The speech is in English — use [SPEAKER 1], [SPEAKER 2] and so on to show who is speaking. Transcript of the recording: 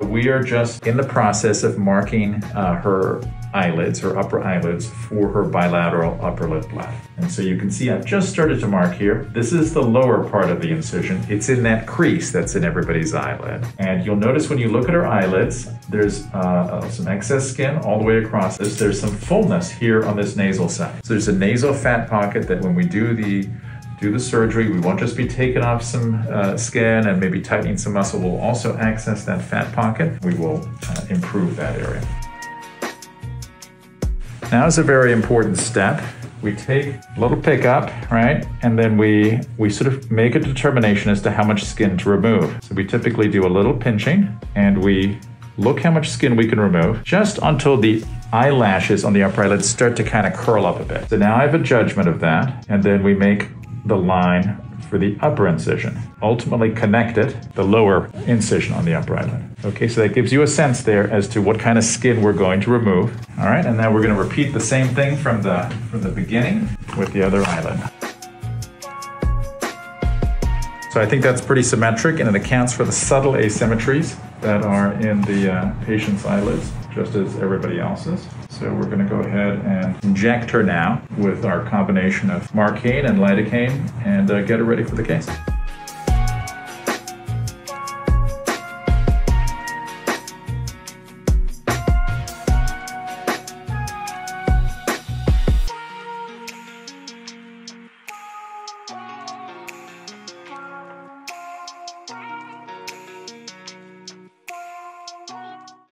[SPEAKER 1] We are just in the process of marking uh, her eyelids, her upper eyelids, for her bilateral upper lid bleph. And so you can see I've just started to mark here. This is the lower part of the incision. It's in that crease that's in everybody's eyelid. And you'll notice when you look at her eyelids, there's uh, uh some excess skin all the way across this. There's some fullness here on this nasal side. So there's a nasal fat pocket that when we do the do the surgery. We won't just be taking off some uh, skin and maybe tightening some muscle. We'll also access that fat pocket. We will uh, improve that area. Now is a very important step. We take a little pickup, right? And then we, we sort of make a determination as to how much skin to remove. So we typically do a little pinching and we look how much skin we can remove just until the eyelashes on the upper eyelids start to kind of curl up a bit. So now I have a judgment of that. And then we make the line for the upper incision. Ultimately connect it, the lower incision on the upper eyelid. Okay, so that gives you a sense there as to what kind of skin we're going to remove. All right, and now we're going to repeat the same thing from the, from the beginning with the other eyelid. So I think that's pretty symmetric and it accounts for the subtle asymmetries that are in the uh, patient's eyelids, just as everybody else's. So we're going to go ahead and inject her now with our combination of Marcaine and lidocaine and uh, get her ready for the case.